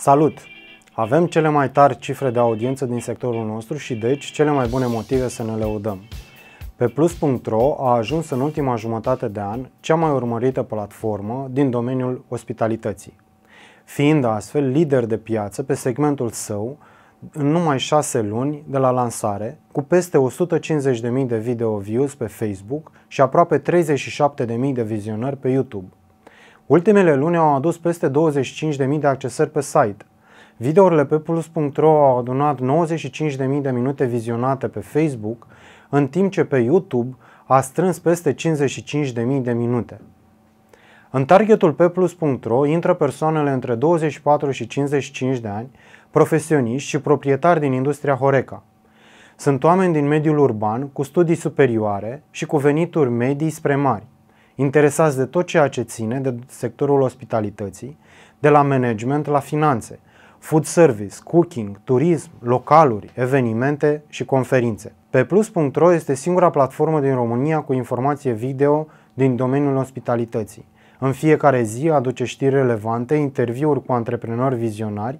Salut! Avem cele mai tari cifre de audiență din sectorul nostru și deci cele mai bune motive să ne lăudăm. Pe Plus.ro a ajuns în ultima jumătate de an cea mai urmărită platformă din domeniul ospitalității, fiind astfel lider de piață pe segmentul său în numai 6 luni de la lansare, cu peste 150.000 de video views pe Facebook și aproape 37.000 de vizionări pe YouTube. Ultimele luni au adus peste 25.000 de accesări pe site. Videourile pe plus.ro au adunat 95.000 de minute vizionate pe Facebook, în timp ce pe YouTube a strâns peste 55.000 de minute. În targetul pe plus.ro intră persoanele între 24 și 55 de ani, profesioniști și proprietari din industria Horeca. Sunt oameni din mediul urban cu studii superioare și cu venituri medii spre mari interesați de tot ceea ce ține de sectorul ospitalității, de la management la finanțe, food service, cooking, turism, localuri, evenimente și conferințe. Pe plus.ro este singura platformă din România cu informație video din domeniul ospitalității. În fiecare zi aduce știri relevante, interviuri cu antreprenori vizionari,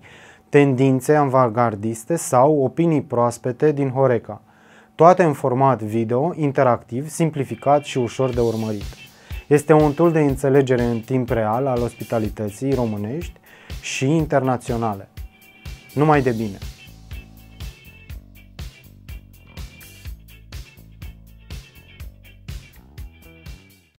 tendințe avangardiste sau opinii proaspete din Horeca. Toate în format video, interactiv, simplificat și ușor de urmărit. Este un tool de înțelegere în timp real al ospitalității românești și internaționale. Numai de bine!